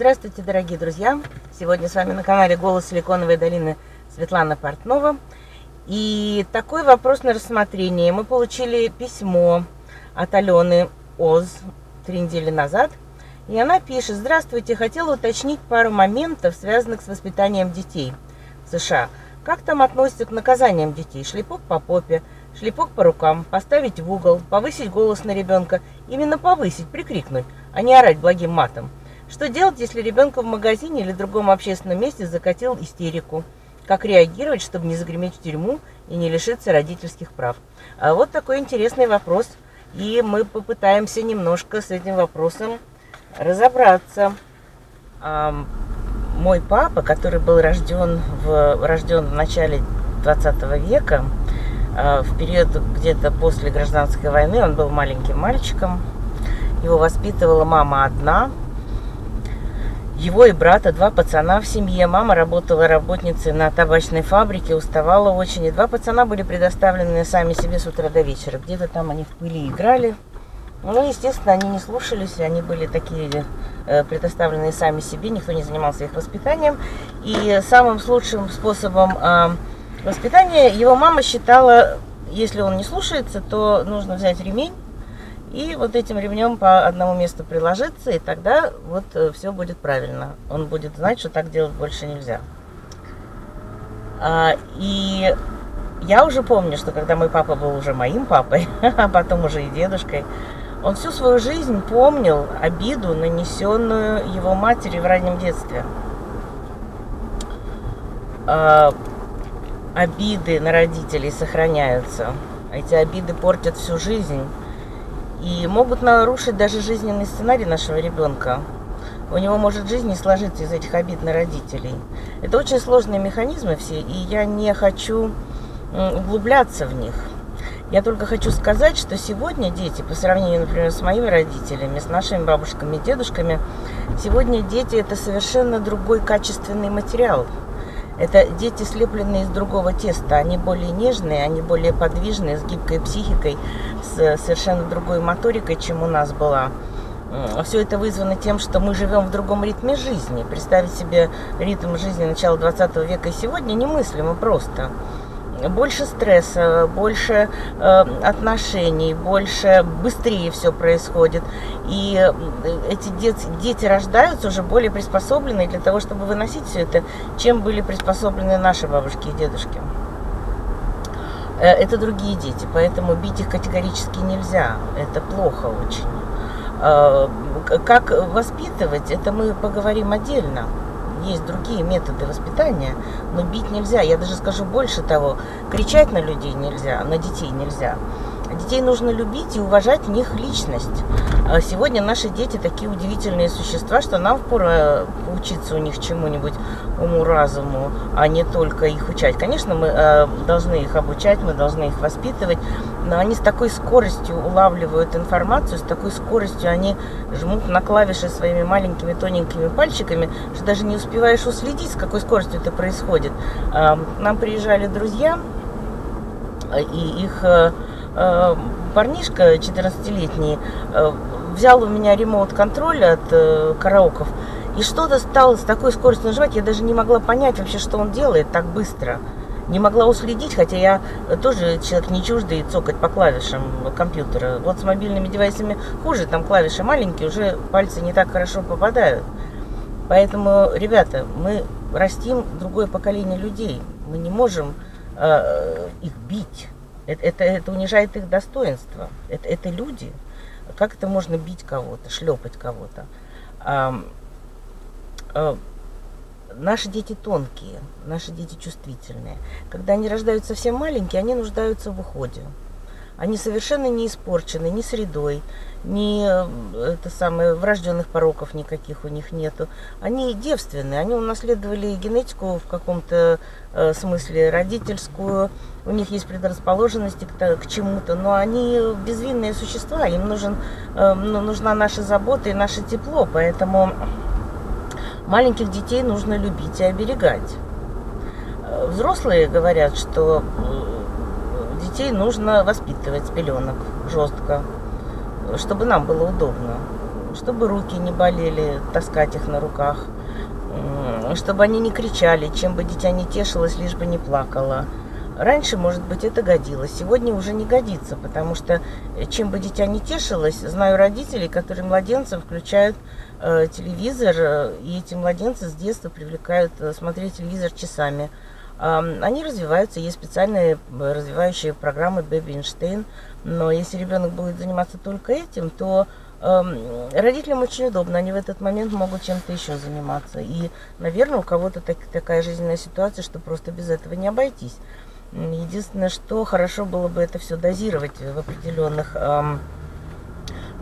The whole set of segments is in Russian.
Здравствуйте, дорогие друзья! Сегодня с вами на канале «Голос Силиконовой долины» Светлана Портнова. И такой вопрос на рассмотрение. Мы получили письмо от Алены Оз три недели назад. И она пишет, здравствуйте, хотела уточнить пару моментов, связанных с воспитанием детей в США. Как там относятся к наказаниям детей? Шлепок по попе, шлепок по рукам, поставить в угол, повысить голос на ребенка. Именно повысить, прикрикнуть, а не орать благим матом. Что делать, если ребенка в магазине или другом общественном месте закатил истерику? Как реагировать, чтобы не загреметь в тюрьму и не лишиться родительских прав? А вот такой интересный вопрос. И мы попытаемся немножко с этим вопросом разобраться. Мой папа, который был рожден в, рожден в начале 20 века, а, в период где-то после гражданской войны, он был маленьким мальчиком. Его воспитывала мама одна, его и брата, два пацана в семье. Мама работала работницей на табачной фабрике, уставала очень. И два пацана были предоставлены сами себе с утра до вечера. Где-то там они в пыли играли. Ну, естественно, они не слушались, они были такие э, предоставленные сами себе, никто не занимался их воспитанием. И самым лучшим способом э, воспитания его мама считала, если он не слушается, то нужно взять ремень и вот этим ремнем по одному месту приложиться, и тогда вот э, все будет правильно. Он будет знать, что так делать больше нельзя. А, и я уже помню, что когда мой папа был уже моим папой, а потом уже и дедушкой, он всю свою жизнь помнил обиду, нанесенную его матери в раннем детстве. А, обиды на родителей сохраняются. Эти обиды портят всю жизнь и могут нарушить даже жизненный сценарий нашего ребенка. У него может жизнь не сложиться из этих обид на родителей. Это очень сложные механизмы все, и я не хочу углубляться в них. Я только хочу сказать, что сегодня дети, по сравнению, например, с моими родителями, с нашими бабушками и дедушками, сегодня дети это совершенно другой качественный материал. Это дети, слепленные из другого теста. Они более нежные, они более подвижные, с гибкой психикой, с совершенно другой моторикой, чем у нас была. Все это вызвано тем, что мы живем в другом ритме жизни. Представить себе ритм жизни начала 20 века и сегодня немыслимо просто больше стресса, больше э, отношений, больше быстрее все происходит. И эти дети, дети рождаются уже более приспособленные для того, чтобы выносить все это, чем были приспособлены наши бабушки и дедушки. Э, это другие дети, поэтому бить их категорически нельзя. Это плохо очень. Э, как воспитывать, это мы поговорим отдельно есть другие методы воспитания, но бить нельзя. Я даже скажу больше того, кричать на людей нельзя, на детей нельзя. Детей нужно любить и уважать в них личность. А сегодня наши дети такие удивительные существа, что нам впору учиться у них чему-нибудь, уму-разуму, а не только их учать. Конечно, мы э, должны их обучать, мы должны их воспитывать, но они с такой скоростью улавливают информацию, с такой скоростью они жмут на клавиши своими маленькими тоненькими пальчиками, что даже не успеваешь уследить, с какой скоростью это происходит. Нам приезжали друзья, и их э, парнишка 14-летний э, взял у меня ремоут-контроль от э, караоков и что-то стало с такой скоростью нажимать, я даже не могла понять вообще, что он делает так быстро. Не могла уследить, хотя я тоже человек не чуждый цокать по клавишам компьютера. Вот с мобильными девайсами хуже, там клавиши маленькие, уже пальцы не так хорошо попадают. Поэтому, ребята, мы растим другое поколение людей. Мы не можем э, их бить. Это, это, это унижает их достоинство. Это, это люди. Как это можно бить кого-то, шлепать кого-то? А, а, наши дети тонкие, наши дети чувствительные. Когда они рождаются совсем маленькие, они нуждаются в уходе. Они совершенно не испорчены ни средой, ни э, это самое, врожденных пороков никаких у них нету. Они девственные, они унаследовали генетику в каком-то э, смысле родительскую, у них есть предрасположенности к, к чему-то, но они безвинные существа, им нужен, э, ну, нужна наша забота и наше тепло, поэтому маленьких детей нужно любить и оберегать. Э, взрослые говорят, что э, детей нужно воспитывать с пеленок жестко, чтобы нам было удобно. чтобы руки не болели, таскать их на руках, чтобы они не кричали, чем бы дитя не тешилось, лишь бы не плакало. Раньше, может быть, это годилось, сегодня уже не годится, потому что э, чем бы дитя не тешилось, знаю родителей, которые младенцев включают э, телевизор, э, и эти младенцы с детства привлекают э, смотреть телевизор часами. Они развиваются, есть специальные развивающие программы Baby Einstein, но если ребенок будет заниматься только этим, то родителям очень удобно, они в этот момент могут чем-то еще заниматься. И, наверное, у кого-то так, такая жизненная ситуация, что просто без этого не обойтись. Единственное, что хорошо было бы это все дозировать в определенных эм,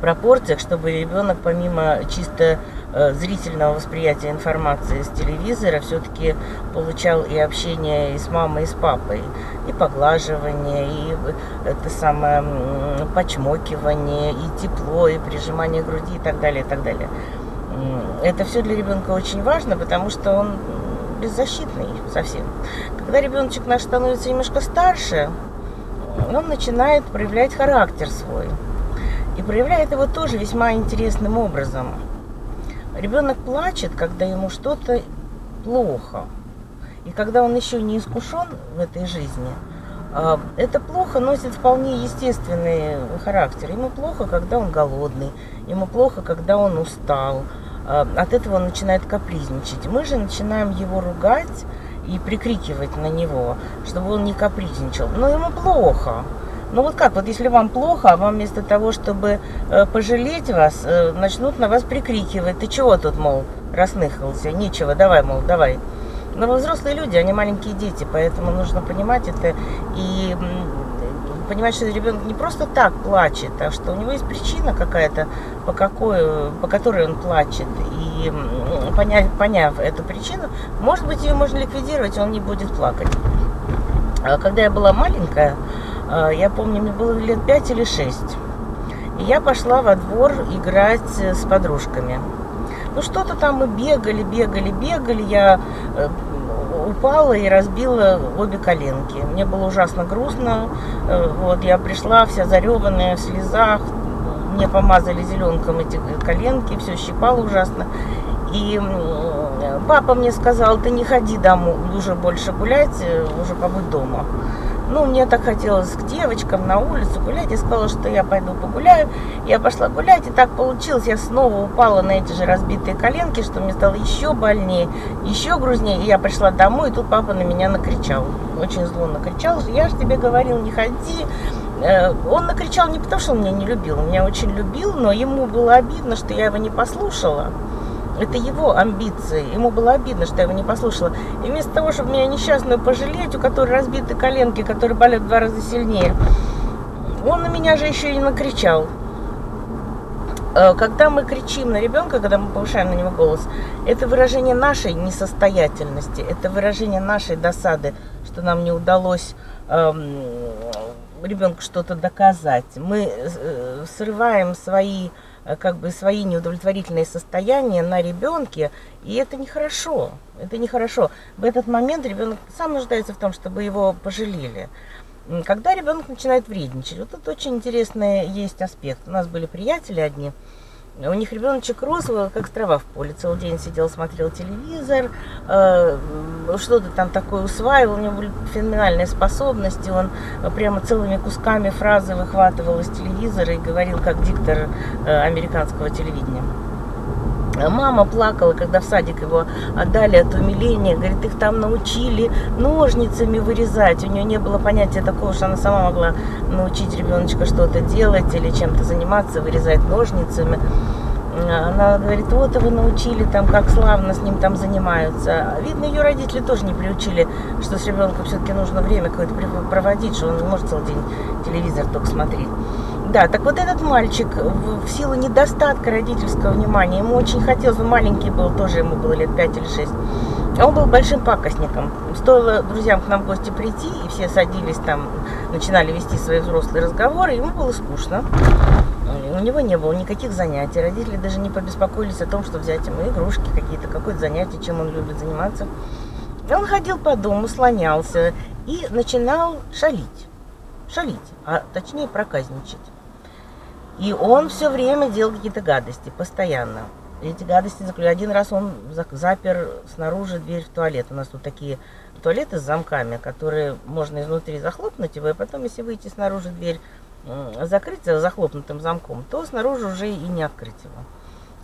пропорциях, чтобы ребенок помимо чисто зрительного восприятия информации с телевизора все-таки получал и общение и с мамой, и с папой, и поглаживание, и это самое почмокивание, и тепло, и прижимание груди и так далее, и так далее. Это все для ребенка очень важно, потому что он беззащитный совсем. Когда ребеночек наш становится немножко старше, он начинает проявлять характер свой. И проявляет его тоже весьма интересным образом. Ребенок плачет, когда ему что-то плохо. И когда он еще не искушен в этой жизни, а, это плохо носит вполне естественный характер. Ему плохо, когда он голодный, ему плохо, когда он устал, Э, от этого он начинает капризничать. Мы же начинаем его ругать и прикрикивать на него, чтобы он не капризничал. Но ему плохо. Ну вот как, вот если вам плохо, а вам вместо того, чтобы э, пожалеть вас, э, начнут на вас прикрикивать. Ты чего тут, мол, расныхался? Нечего, давай, мол, давай. Но вы взрослые люди, они маленькие дети, поэтому нужно понимать это и понимать, что ребенок не просто так плачет, а что у него есть причина какая-то, по, какой, по которой он плачет. И поняв, поняв эту причину, может быть, ее можно ликвидировать, он не будет плакать. А когда я была маленькая, а, я помню, мне было лет 5 или 6. И я пошла во двор играть с подружками. Ну, что-то там мы бегали, бегали, бегали. Я э, упала и разбила обе коленки. Мне было ужасно грустно. Э, вот, я пришла вся зареванная, в слезах. Мне помазали зеленком эти коленки, все щипало ужасно. И папа мне сказал, ты не ходи домой, уже больше гулять, э, уже побудь дома. Ну, мне так хотелось к девочкам на улицу гулять. Я сказала, что я пойду погуляю. Я пошла гулять, и так получилось. Я снова упала на эти же разбитые коленки, что мне стало еще больнее, еще грузнее. И я пришла домой, и тут папа на меня накричал. Очень зло накричал. Я же тебе говорил, не ходи. Э, он накричал не потому, что он меня не любил. Он меня очень любил, но ему было обидно, что я его не послушала. Это его амбиции. Ему было обидно, что я его не послушала. И вместо того, чтобы меня несчастную пожалеть, у которой разбиты коленки, которые болят в два раза сильнее, он на меня же еще и накричал. Э, когда мы кричим на ребенка, когда мы повышаем на него голос, это выражение нашей несостоятельности, это выражение нашей досады, что нам не удалось эм, ребенку что-то доказать. Мы э, срываем свои как бы свои неудовлетворительные состояния на ребенке, и это нехорошо. Это нехорошо. В этот момент ребенок сам нуждается в том, чтобы его пожалели. Когда ребенок начинает вредничать, вот это очень интересный есть аспект. У нас были приятели одни, у них ребеночек рос, как трава в поле. Целый день сидел, смотрел телевизор, э, что-то там такое усваивал. У него были феноменальные способности. Он прямо целыми кусками фразы выхватывал из телевизора и говорил, как диктор э, американского телевидения. Мама плакала, когда в садик его отдали от умиления. Говорит, их там научили ножницами вырезать. У нее не было понятия такого, что она сама могла научить ребеночка что-то делать или чем-то заниматься, вырезать ножницами. Она говорит, вот его научили, там, как славно с ним там занимаются. Видно, ее родители тоже не приучили, что с ребенком все-таки нужно время какое-то проводить, что он не может целый день телевизор только смотреть. Да, так вот этот мальчик в, в силу недостатка родительского внимания, ему очень хотелось, он маленький был, тоже ему было лет 5 или 6, он был большим пакостником. Стоило друзьям к нам в гости прийти, и все садились там, начинали вести свои взрослые разговоры, ему было скучно. У него не было никаких занятий. Родители даже не побеспокоились о том, что взять ему игрушки какие-то, какое-то занятие, чем он любит заниматься. Он ходил по дому, слонялся и начинал шалить. Шалить, а точнее проказничать. И он все время делал какие-то гадости, постоянно. Эти гадости заключались. Один раз он запер снаружи дверь в туалет. У нас тут такие туалеты с замками, которые можно изнутри захлопнуть его, и потом, если выйти снаружи дверь закрыть захлопнутым замком, то снаружи уже и не открыть его.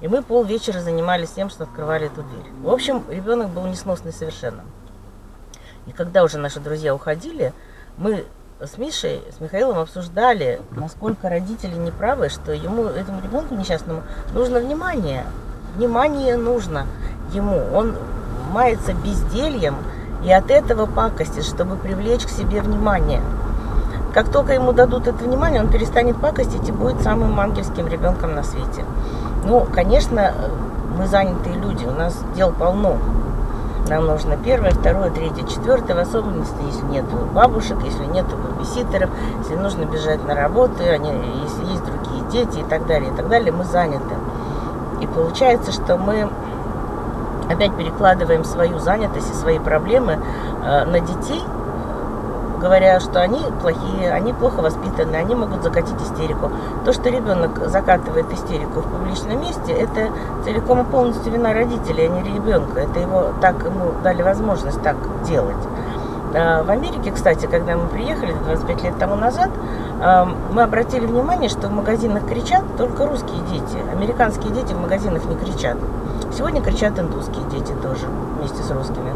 И мы полвечера занимались тем, что открывали эту дверь. В общем, ребенок был несносный совершенно. И когда уже наши друзья уходили, мы с Мишей, с Михаилом обсуждали, насколько родители неправы, что ему, этому ребенку несчастному, нужно внимание. Внимание нужно ему. Он мается бездельем и от этого пакостит, чтобы привлечь к себе внимание. Как только ему дадут это внимание, он перестанет пакостить и будет самым ангельским ребенком на свете. Ну, конечно, мы занятые люди, у нас дел полно. Нам нужно первое, второе, третье, четвертое, в особенности, если нет бабушек, если нет бабиситеров, если нужно бежать на работу, они, если есть другие дети и так далее, и так далее, мы заняты. И получается, что мы опять перекладываем свою занятость и свои проблемы э, на детей, говоря, что они плохие, они плохо воспитаны, они могут закатить истерику. То, что ребенок закатывает истерику в публичном месте, это целиком и полностью вина родителей, а не ребенка. Это его так ему дали возможность так делать. А, в Америке, кстати, когда мы приехали 25 лет тому назад, а, мы обратили внимание, что в магазинах кричат только русские дети. Американские дети в магазинах не кричат. Сегодня кричат индусские дети тоже вместе с русскими.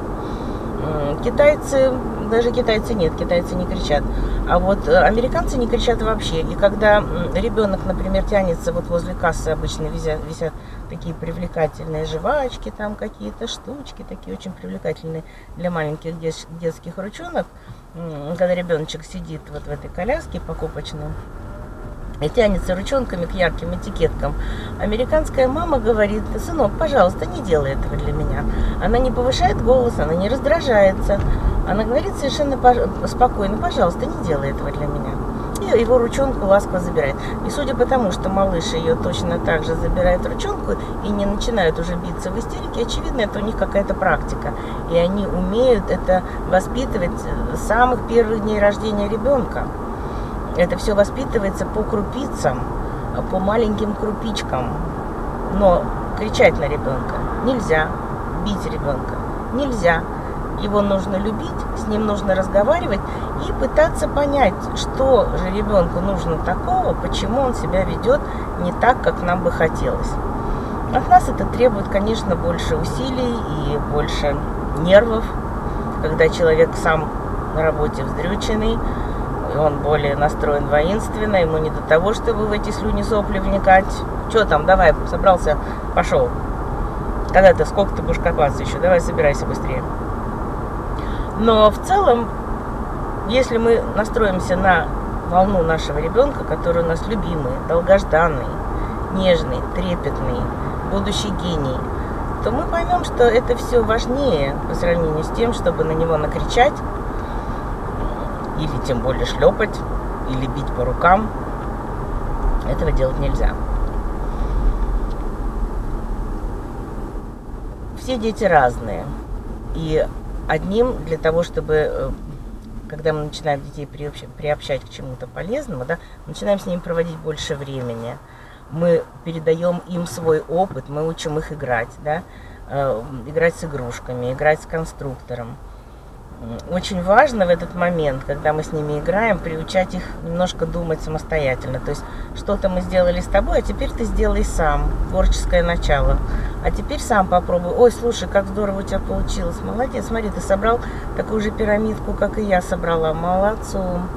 Китайцы, даже китайцы нет, китайцы не кричат. А вот э, американцы не кричат вообще. И когда ребенок, например, тянется вот возле кассы, обычно висят, висят такие привлекательные жвачки, там какие-то штучки, такие очень привлекательные для маленьких детских ручонок. Когда ребеночек сидит вот в этой коляске покупочной, и тянется ручонками к ярким этикеткам. Американская мама говорит, сынок, пожалуйста, не делай этого для меня. Она не повышает голос, она не раздражается. Она говорит совершенно спокойно, пожалуйста, не делай этого для меня. И его ручонку ласково забирает. И судя по тому, что малыш ее точно так же забирает ручонку и не начинают уже биться в истерике, очевидно, это у них какая-то практика. И они умеют это воспитывать с самых первых дней рождения ребенка. Это все воспитывается по крупицам, по маленьким крупичкам. Но кричать на ребенка нельзя, бить ребенка нельзя. Его нужно любить, с ним нужно разговаривать и пытаться понять, что же ребенку нужно такого, почему он себя ведет не так, как нам бы хотелось. От нас это требует, конечно, больше усилий и больше нервов, когда человек сам на работе вздрюченный, он более настроен воинственно, ему не до того, чтобы в эти слюни сопли вникать. Что там, давай, собрался, пошел. Когда ты, сколько ты будешь копаться еще, давай собирайся быстрее. Но в целом, если мы настроимся на волну нашего ребенка, который у нас любимый, долгожданный, нежный, трепетный, будущий гений, то мы поймем, что это все важнее по сравнению с тем, чтобы на него накричать, или тем более шлепать, или бить по рукам. Этого делать нельзя. Все дети разные. И одним для того, чтобы, э, когда мы начинаем детей приобщать к чему-то полезному, да, начинаем с ними проводить больше времени. Мы передаем им свой опыт, мы учим их играть, да, э, играть с игрушками, играть с конструктором очень важно в этот момент, когда мы с ними играем, приучать их немножко думать самостоятельно. То есть что-то мы сделали с тобой, а теперь ты сделай сам. Творческое начало. А теперь сам попробуй. Ой, слушай, как здорово у тебя получилось. Молодец, смотри, ты собрал такую же пирамидку, как и я собрала. Молодцом.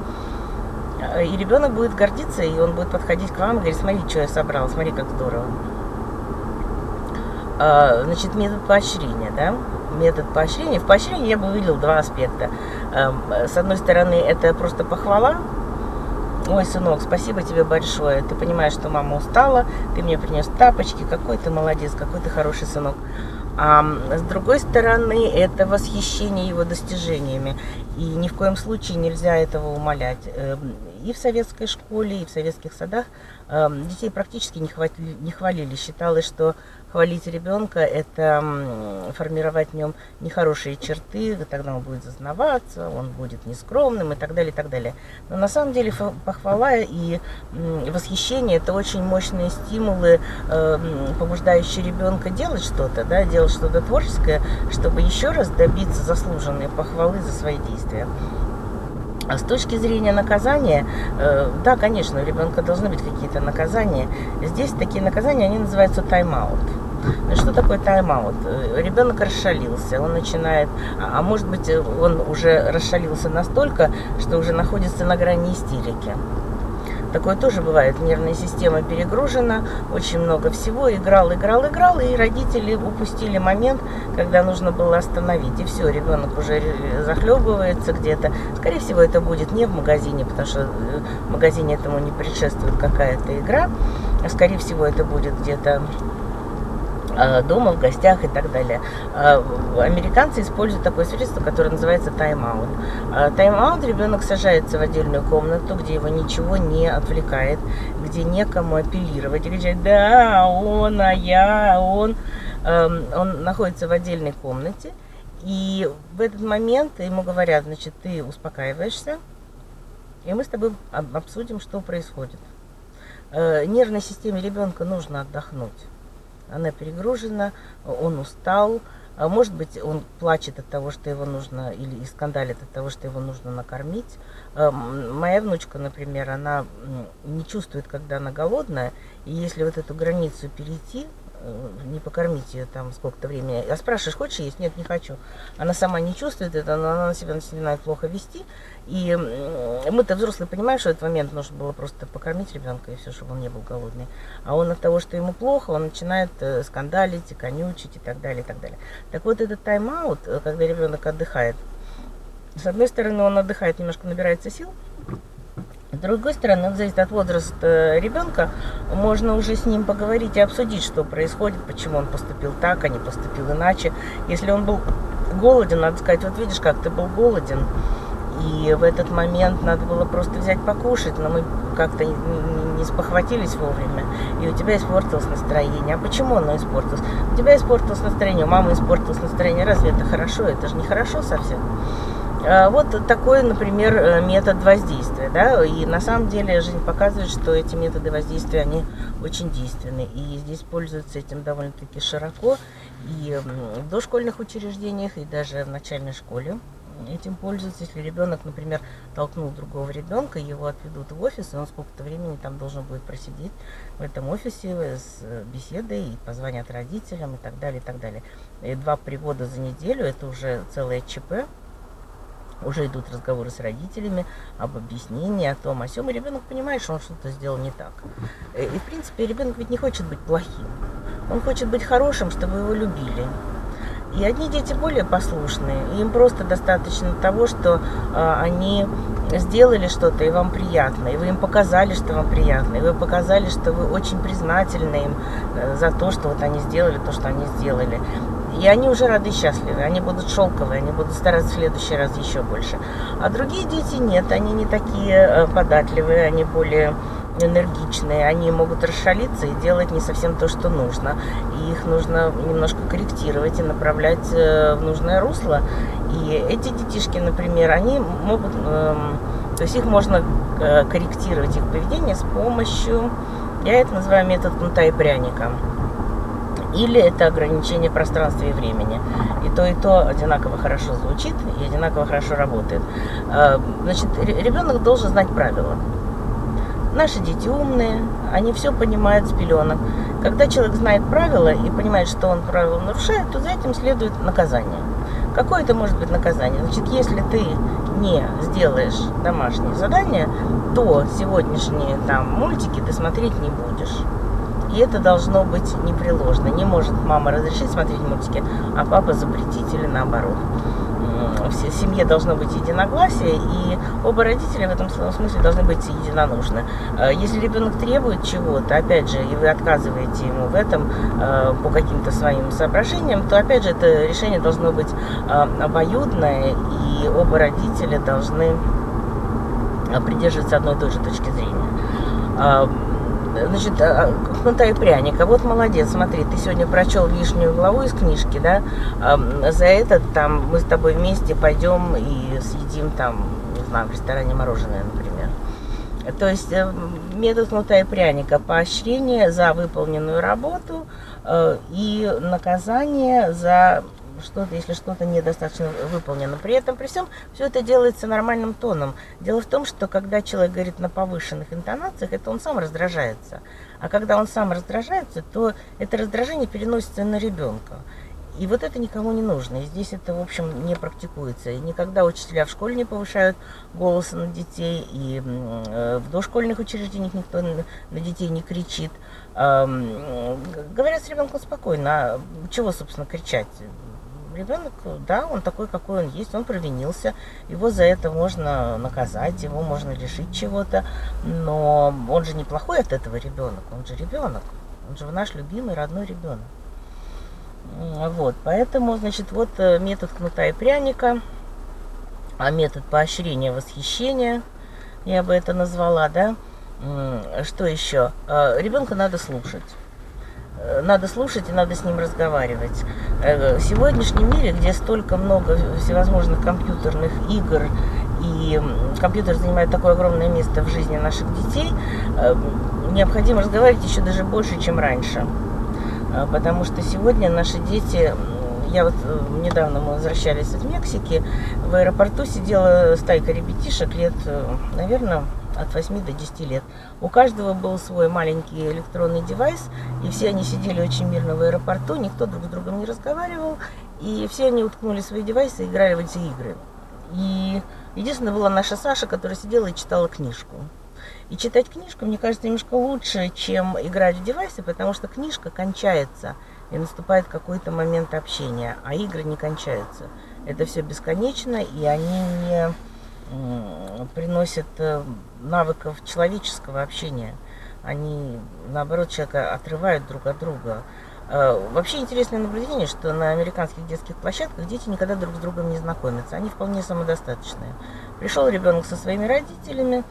И ребенок будет гордиться, и он будет подходить к вам и говорить, смотри, что я собрал, смотри, как здорово. А, значит, метод поощрения, да? Метод поощрения. В поощрении я бы увидел два аспекта. Эм, с одной стороны, это просто похвала. Ой, сынок, спасибо тебе большое. Ты понимаешь, что мама устала, ты мне принес тапочки, какой ты молодец, какой ты хороший сынок. А с другой стороны, это восхищение его достижениями. И ни в коем случае нельзя этого умолять. Эм, и в советской школе, и в советских садах детей практически не хвалили, не хвалили. Считалось, что хвалить ребенка – это формировать в нем нехорошие черты, тогда он будет зазнаваться, он будет нескромным и так далее, и так далее. Но на самом деле похвала и восхищение – это очень мощные стимулы, эм, побуждающие ребенка делать что-то, да, делать что-то творческое, чтобы еще раз добиться заслуженной похвалы за свои действия. А с точки зрения наказания, э, да, конечно, у ребенка должны быть какие-то наказания. Здесь такие наказания, они называются тайм-аут. Что такое тайм-аут? Э, ребенок расшалился, он начинает, а, а может быть он уже расшалился настолько, что уже находится на грани истерики. Такое тоже бывает. Нервная система перегружена, очень много всего. Играл, играл, играл, и родители упустили момент, когда нужно было остановить. И все, ребенок уже захлебывается где-то. Скорее всего, это будет не в магазине, потому что э, в магазине этому не предшествует какая-то игра. Скорее всего, это будет где-то Э, дома, в гостях и так далее. Э, американцы используют такое средство, которое называется тайм-аут. Э, тайм-аут ребенок сажается в отдельную комнату, где его ничего не отвлекает, где некому апеллировать и кричать «да, он, а я, он». Эм, он находится в отдельной комнате, и в этот момент ему говорят, значит, ты успокаиваешься, и мы с тобой обсудим, что происходит. Нервной системе ребенка нужно отдохнуть она перегружена, он устал, а может быть, он плачет от того, что его нужно, или скандалит от того, что его нужно накормить. А, моя внучка, например, она не чувствует, когда она голодная, и если вот эту границу перейти, не покормить ее там сколько-то времени. А спрашиваешь, хочешь есть? Нет, не хочу. Она сама не чувствует это, но она себя начинает плохо вести. И мы-то взрослые понимаем, что в этот момент нужно было просто покормить ребенка и все, чтобы он не был голодный. А он от того, что ему плохо, он начинает э, скандалить, конючить и так далее, и так далее. Так вот этот тайм-аут, э, когда ребенок отдыхает, с одной стороны, он отдыхает, немножко набирается сил, с другой стороны, это зависит от возраста ребенка. Можно уже с ним поговорить и обсудить, что происходит, почему он поступил так, а не поступил иначе. Если он был голоден, надо сказать, вот видишь, как ты был голоден, и в этот момент надо было просто взять покушать, но мы как-то не, не спохватились вовремя, и у тебя испортилось настроение. А почему оно испортилось? У тебя испортилось настроение, у мамы испортилось настроение. Разве это хорошо? Это же не хорошо совсем. А, вот такой, например, э, метод воздействия. Да? И на самом деле жизнь показывает, что эти методы воздействия, они очень действенны. И здесь пользуются этим довольно-таки широко и в дошкольных учреждениях, и даже в начальной школе этим пользуются. Если ребенок, например, толкнул другого ребенка, его отведут в офис, и он сколько-то времени там должен будет просидеть в этом офисе с беседой, и позвонят родителям и так далее, и так далее. И два привода за неделю, это уже целое ЧП, уже идут разговоры с родителями об объяснении, о том, о сем, и ребенок понимает, что он что-то сделал не так. Э, и, в принципе, ребенок ведь не хочет быть плохим. Он хочет быть хорошим, чтобы его любили. И одни дети более послушные, им просто достаточно того, что э, они сделали что-то, и вам приятно, и вы им показали, что вам приятно, и вы показали, что вы очень признательны им э, за то, что вот они сделали то, что они сделали. И они уже рады и счастливы, они будут шелковые, они будут стараться в следующий раз еще больше. А другие дети нет, они не такие э, податливые, они более энергичные, они могут расшалиться и делать не совсем то, что нужно. И их нужно немножко корректировать и направлять э, в нужное русло. И эти детишки, например, они могут, эм, то есть их можно э, корректировать, их поведение с помощью, я это называю метод кнута и пряника или это ограничение пространства и времени. И то, и то одинаково хорошо звучит и одинаково хорошо работает. А, значит, ребенок должен знать правила. Наши дети умные, они все понимают с пеленок. Когда человек знает правила и понимает, что он правила нарушает, то за этим следует наказание. Какое это может быть наказание? Значит, если ты не сделаешь домашнее задание, то сегодняшние там мультики ты смотреть не будешь. И это должно быть непреложно. Не может мама разрешить смотреть мультики, а папа запретить или наоборот. В семье должно быть единогласие, и оба родителя в этом смысле должны быть единонужны. Э, если ребенок требует чего-то, опять же, и вы отказываете ему в этом э, по каким-то своим соображениям, то, опять же, это решение должно быть э, обоюдное, и оба родителя должны придерживаться одной и той же точки зрения. Значит, кнута и пряника. Вот молодец, смотри, ты сегодня прочел лишнюю главу из книжки, да? За это там мы с тобой вместе пойдем и съедим там, не знаю, в ресторане мороженое, например. То есть э, метод кнута и пряника, поощрение за выполненную работу э, и наказание за что-то, если что-то недостаточно выполнено. При этом, при всем, все это делается нормальным тоном. Дело в том, что когда человек говорит на повышенных интонациях, это он сам раздражается. А когда он сам раздражается, то это раздражение переносится на ребенка. И вот это никому не нужно. И здесь это, в общем, не практикуется. И никогда учителя в школе не повышают голос на детей, и э, в дошкольных учреждениях никто на детей не кричит. Говорят с ребенком спокойно. А чего, собственно, кричать? Ребенок, да, он такой, какой он есть, он провинился, его за это можно наказать, его можно лишить чего-то, но он же неплохой от этого ребенок, он же ребенок, он же наш любимый родной ребенок. Вот, поэтому, значит, вот э, метод кнута и пряника, а метод поощрения восхищения, я бы это назвала, да. Что еще? Э, Ребенка надо слушать. Э, надо слушать и надо с ним разговаривать. В сегодняшнем мире, где столько много всевозможных компьютерных игр, и компьютер занимает такое огромное место в жизни наших детей, необходимо разговаривать еще даже больше, чем раньше. Потому что сегодня наши дети, я вот э, недавно мы возвращались из Мексики, в аэропорту сидела стайка ребятишек лет, э, наверное, от 8 до 10 лет. У каждого был свой маленький электронный девайс, и все они сидели очень мирно в аэропорту, никто друг с другом не разговаривал, и все они уткнули свои девайсы и играли в эти игры. И единственное была наша Саша, которая сидела и читала книжку. И читать книжку, мне кажется, немножко лучше, чем играть в девайсы, потому что книжка кончается, и наступает какой-то момент общения, а игры не кончаются. Это все бесконечно, и они не приносят э, навыков человеческого общения. Они, наоборот, человека отрывают друг от друга. Э, вообще интересное наблюдение, что на американских детских площадках дети никогда друг с другом не знакомятся. Они вполне самодостаточные. Пришел ребенок со своими родителями,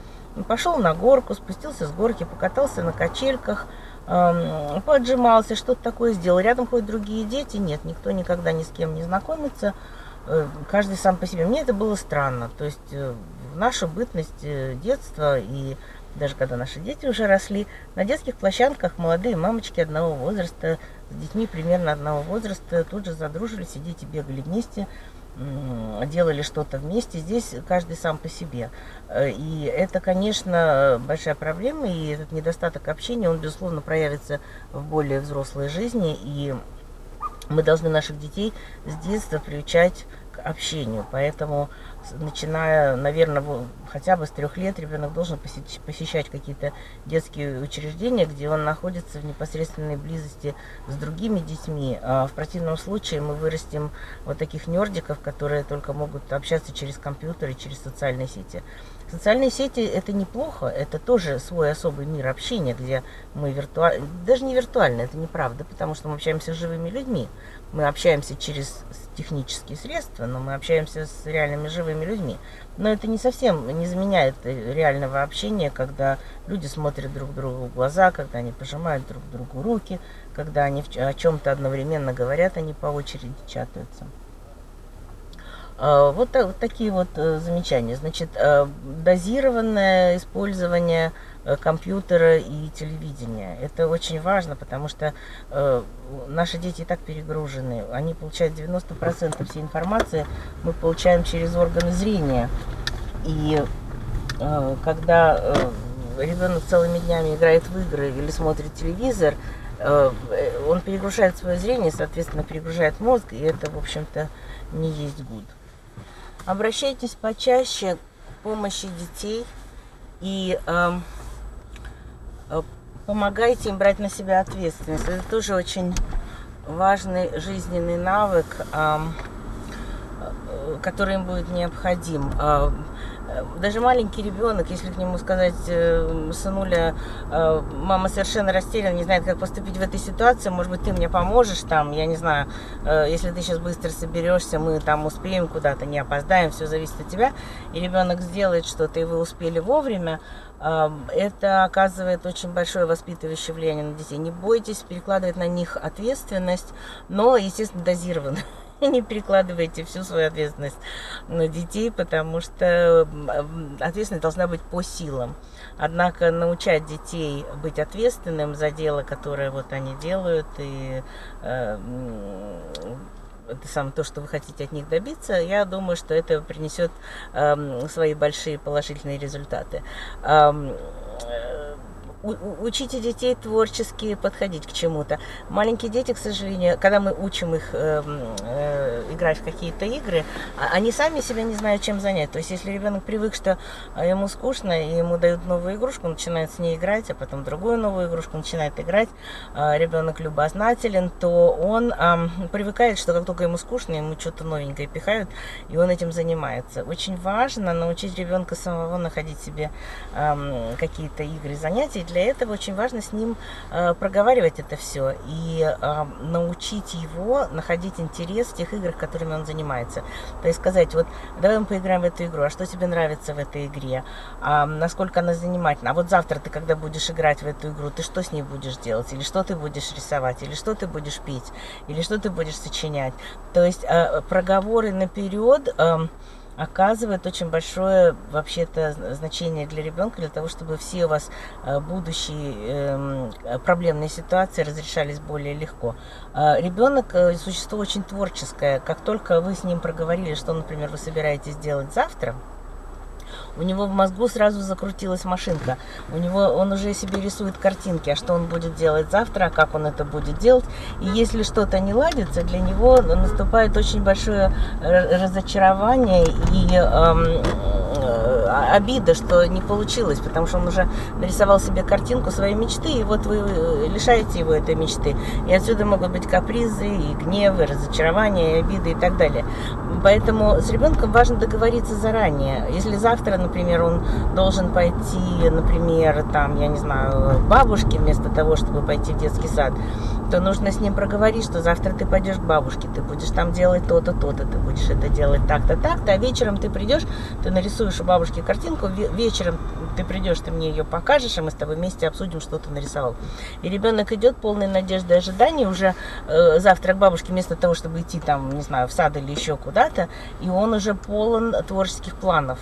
Пошел на горку, спустился с горки, покатался на качельках, эм, поджимался, что-то такое сделал. Рядом ходят другие дети, нет, никто никогда ни с кем не знакомится, э, каждый сам по себе. Мне это было странно, то есть в нашу бытность э, детства и даже когда наши дети уже росли, на детских площадках молодые мамочки одного возраста с детьми примерно одного возраста тут же задружились, и дети бегали вместе, делали что-то вместе. Здесь каждый сам по себе. Э, и это, конечно, большая проблема, и этот недостаток общения, он, безусловно, проявится в более взрослой жизни, и мы должны наших детей с детства приучать к общению. Поэтому начиная, наверное, хотя бы с трех лет ребенок должен посещать какие-то детские учреждения, где он находится в непосредственной близости с другими детьми. А в противном случае мы вырастим вот таких нердиков, которые только могут общаться через компьютер и через социальные сети. Социальные сети это неплохо, это тоже свой особый мир общения, где мы виртуально, даже не виртуально, это неправда, потому что мы общаемся с живыми людьми. Мы общаемся через технические средства, но мы общаемся с реальными живыми людьми. Но это не совсем не заменяет реального общения, когда люди смотрят друг другу в глаза, когда они пожимают друг другу руки, когда они о чем-то одновременно говорят, они по очереди чатаются. А, вот, вот такие вот э, замечания. Значит, э, дозированное использование э, компьютера и телевидения. Это очень важно, потому что наши дети и так перегружены. Они получают 90% всей информации, мы получаем через органы зрения. И когда ребенок целыми днями играет в игры или смотрит телевизор, он перегружает свое зрение, соответственно, перегружает мозг, и это, в общем-то, не есть гуд. Обращайтесь почаще к помощи детей и э, э, помогайте им брать на себя ответственность. Это тоже очень важный жизненный навык, э, который им будет необходим. Э, даже маленький ребенок, если к нему сказать, э, сынуля, э, мама совершенно растеряна, не знает, как поступить в этой ситуации, может быть, ты мне поможешь там, я не знаю, если ты сейчас быстро соберешься, мы там успеем куда-то, не опоздаем, все зависит от тебя, и ребенок сделает что-то, и вы успели вовремя, это оказывает очень большое воспитывающее влияние на детей. Не бойтесь перекладывать на них ответственность, но, естественно, дозированно не перекладывайте всю свою ответственность на детей, потому что ответственность должна быть по силам. Однако научать детей быть ответственным за дело, которое вот они делают, и э, это самое то, что вы хотите от них добиться, я думаю, что это принесет э, свои большие положительные результаты. Э, учите детей творчески подходить к чему-то. Маленькие дети, к сожалению, когда мы учим их э, э, играть в какие-то игры, а, они сами себя не знают, чем занять. То есть, если ребенок привык, что а, ему скучно, и ему дают новую игрушку, начинает с ней играть, а потом другую новую игрушку начинает играть, э, ребенок любознателен, то он э, привыкает, что как только ему скучно, ему что-то новенькое пихают, и он этим занимается. Очень важно научить ребенка самого находить себе э, какие-то игры, занятия для этого очень важно с ним э, проговаривать это все и э, научить его находить интерес в тех играх, которыми он занимается. То есть сказать, вот давай мы поиграем в эту игру, а что тебе нравится в этой игре, а, насколько она занимательна. А вот завтра ты, когда будешь играть в эту игру, ты что с ней будешь делать, или что ты будешь рисовать, или что ты будешь петь, или что ты будешь сочинять. То есть э, проговоры наперед... Э, оказывает очень большое вообще-то значение для ребенка, для того, чтобы все у вас э, будущие эм, проблемные ситуации разрешались более легко. А ребенок э, существо очень творческое. Как только вы с ним проговорили, что, например, вы собираетесь делать завтра, у него в мозгу сразу закрутилась машинка. У него он уже себе рисует картинки, а что он будет делать завтра, как он это будет делать. И если что-то не ладится, для него наступает очень большое разочарование и эм, э, обида, что не получилось, потому что он уже нарисовал себе картинку своей мечты, и вот вы лишаете его этой мечты. И отсюда могут быть капризы, и гневы, разочарования, и обиды и так далее. Поэтому с ребенком важно договориться заранее. Если завтра, например, он должен пойти, например, там, я не знаю, к бабушке вместо того, чтобы пойти в детский сад, то нужно с ним проговорить, что завтра ты пойдешь к бабушке, ты будешь там делать то-то, то-то, ты будешь это делать так-то, так-то, а вечером ты придешь, ты нарисуешь у бабушки картинку, вечером ты придешь, ты мне ее покажешь, и мы с тобой вместе обсудим, что ты нарисовал. И ребенок идет полной надежды и ожиданий уже э, завтра к бабушке, вместо того, чтобы идти там, не знаю, в сад или еще куда-то, и он уже полон творческих планов.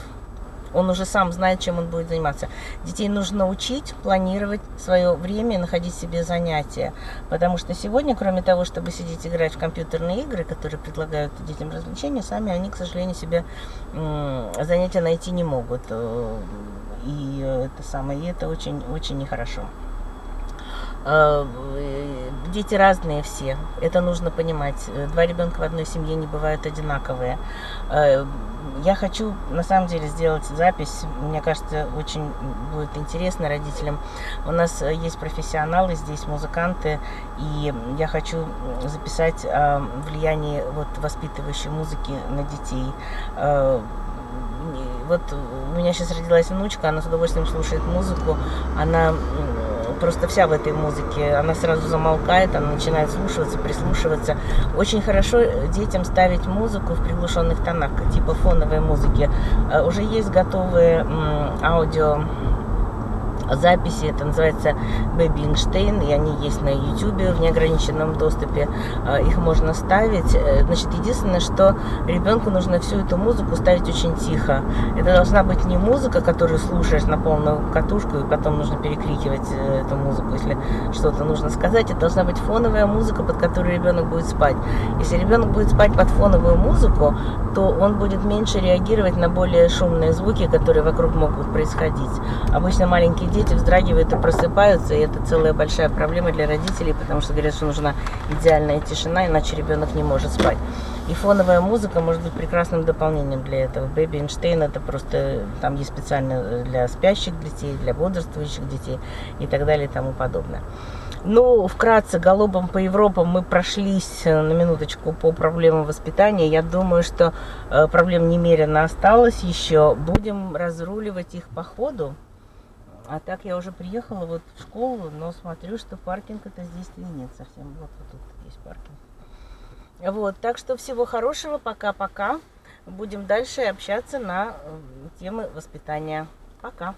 Он уже сам знает, чем он будет заниматься. Детей нужно учить, планировать свое время, находить себе занятия. Потому что сегодня, кроме того, чтобы сидеть играть в компьютерные игры, которые предлагают детям развлечения, сами они, к сожалению, себе занятия найти не могут. Э, и это самое, и это очень, очень нехорошо. Э, дети разные все, это нужно понимать. Два ребенка в одной семье не бывают одинаковые. Э, я хочу на самом деле сделать запись, мне кажется, очень будет интересно родителям. У нас есть профессионалы здесь, музыканты, и я хочу записать о влиянии вот, воспитывающей музыки на детей. Э, вот у меня сейчас родилась внучка, она с удовольствием слушает музыку, она просто вся в этой музыке, она сразу замолкает, она начинает слушаться, прислушиваться. Очень хорошо детям ставить музыку в приглушенных тонах, типа фоновой музыки. Э, уже есть готовые аудио записи. Это называется Baby Einstein, и они есть на YouTube в неограниченном доступе. А, их можно ставить. Э, значит, единственное, что ребенку нужно всю эту музыку ставить очень тихо. Это должна быть не музыка, которую слушаешь на полную катушку, и потом нужно перекрикивать э, эту музыку, если что-то нужно сказать. Это должна быть фоновая музыка, под которую ребенок будет спать. Если ребенок будет спать под фоновую музыку, то он будет меньше реагировать на более шумные звуки, которые вокруг могут происходить. Обычно маленькие дети вздрагивают и просыпаются, и это целая большая проблема для родителей, потому что говорят, что нужна идеальная тишина, иначе ребенок не может спать. И фоновая музыка может быть прекрасным дополнением для этого. Бэби Эйнштейн это просто, там есть специально для спящих детей, для бодрствующих детей и так далее и тому подобное. Ну, вкратце, голубом по Европам мы прошлись э, на минуточку по проблемам воспитания. Я думаю, что э, проблем немерено осталось еще. Будем разруливать их по ходу. А так я уже приехала вот в школу, но смотрю, что паркинг это здесь и нет совсем. Вот, вот тут есть паркинг. Вот, так что всего хорошего, пока-пока. Будем дальше общаться на темы воспитания. Пока.